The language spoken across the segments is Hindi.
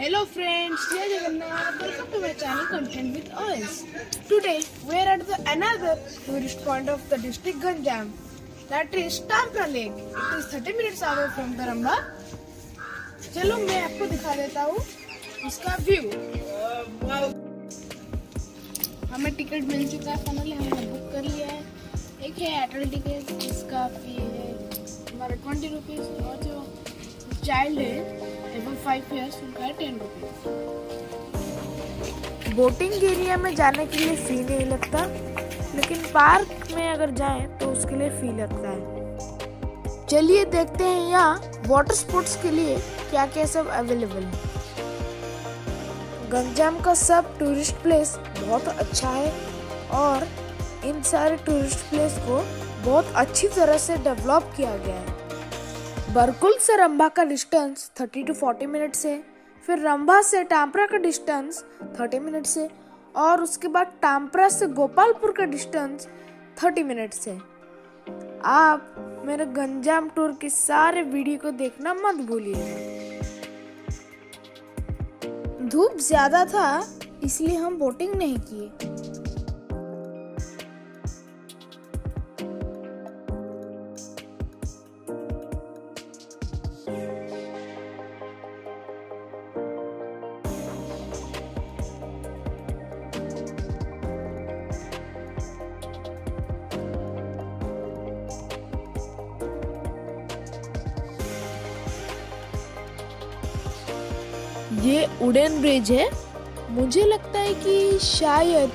Hello friends, Jai Jagannath. Welcome to my channel Content with OS. Today we are at the another tourist point of the district Ganjam. That is Tampra Lake. It is 30 minutes away from the चलो मैं आपको दिखा देता हूँ इसका व्यू हमें टिकट मिल चुका है फाइनली हमने बुक कर लिया है एक है एयरटेल टिकट इसका फ़ी है हमारा ट्वेंटी रुपीज़ और जो चाइल्ड है एबव फाइव ईयर्स उनका है टेन रुपीज़ बोटिंग एरिया में जाने के लिए फ़ी नहीं लगता, लेकिन पार्क में अगर जाएँ तो उसके लिए फ़ी लगता है। चलिए देखते हैं यहाँ वाटर स्पोर्ट्स के लिए क्या क्या सब अवेलेबल है। गंजाम का सब टूरिस्ट प्लेस बहुत अच्छा है और इन सारे टूरिस्ट प्लेस को बहुत अच्छी तरह से डेवलप किया गया है। बरकुल से रंभा का डिस्टेंस 30 टू 40 मिनट से फिर रंभा से टाम्परा का डिस्टेंस 30 मिनट से और उसके बाद टाम्परा से गोपालपुर का डिस्टेंस 30 मिनट से आप मेरे गंजाम टूर के सारे वीडियो को देखना मत भूलिएगा धूप ज़्यादा था, इसलिए हम बोटिंग नहीं किए। ये उडेन ब्रिज है। मुझे लगता है कि शायद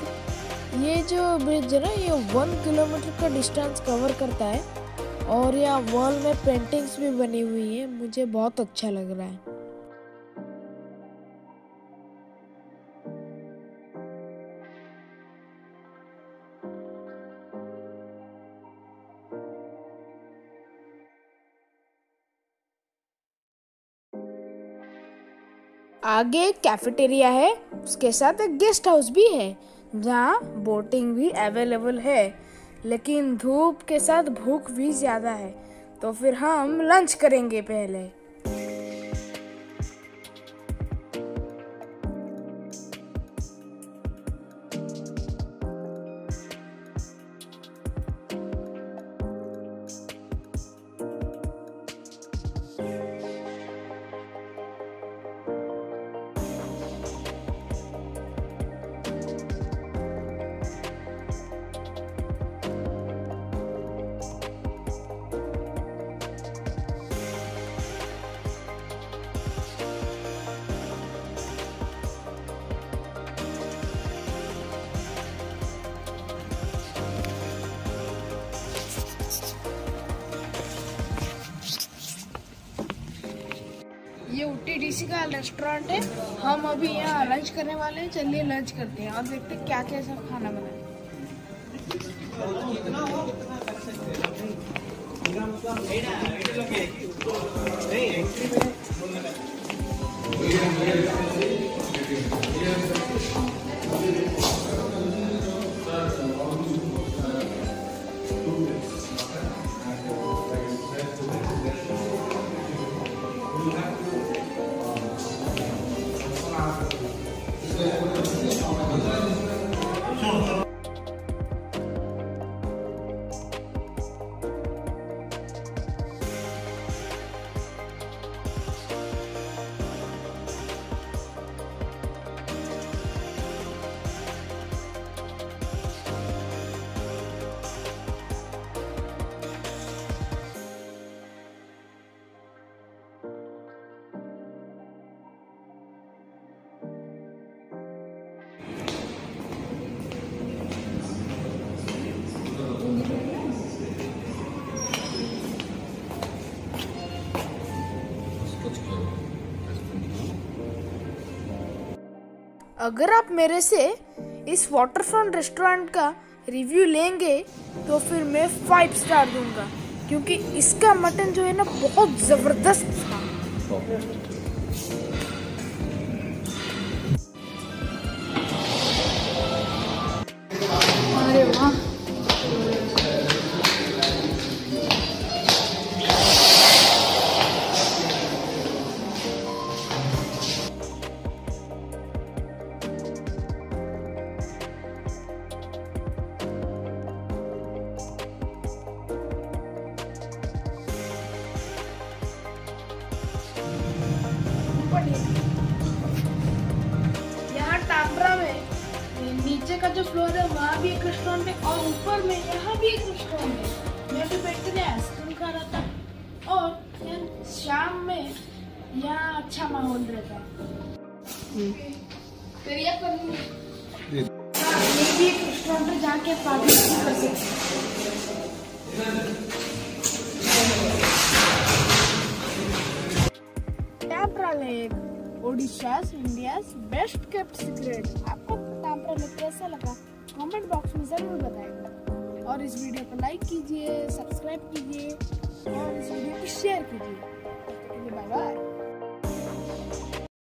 ये जो ब्रिज है ना, ये वन किलोमीटर का डिस्टेंस कवर करता है। और यहाँ वॉल में पेंटिंग्स भी बनी हुई है। मुझे बहुत अच्छा लग रहा है। आगे कैफेटेरिया है, उसके साथ एक गेस्ट हाउस भी है, जहाँ बोटिंग भी अवेलेबल है, लेकिन धूप के साथ भूख भी ज़्यादा है। तो फिर हम लंच करेंगे पहले। ये उट्टी डीसी का रेस्टोरेंट है। हम अभी यहाँ लंच करने वाले हैं। चलिए लंच करते हैं। और देखते हैं क्या क्या सब खाना बनाए Amém. अगर आप मेरे से इस वाटरफ्रंट रेस्टोरेंट का रिव्यू लेंगे तो फिर मैं फाइव स्टार दूँगा। क्योंकि इसका मटन जो है ना, बहुत ज़बरदस्त था। फ्लोर है वहाँ भी एक रेस्टोरेंट है और ऊपर में यहाँ भी एक रेस्टोरेंट है। मैं भी बैठ कर आइसक्रीम खा रहा था। और शाम में यहाँ अच्छा माहौल रहता। है फिर ये हाँ, भी एक रेस्टोरेंट है जहाँ पार्टी कर सकते Odisha India best kept secret आपको लगा कमेंट बॉक्स में ज़रूर बताएगा। और इस वीडियो को लाइक कीजिए सब्सक्राइब कीजिए, और इस वीडियो को शेयर कीजिए। Bye bye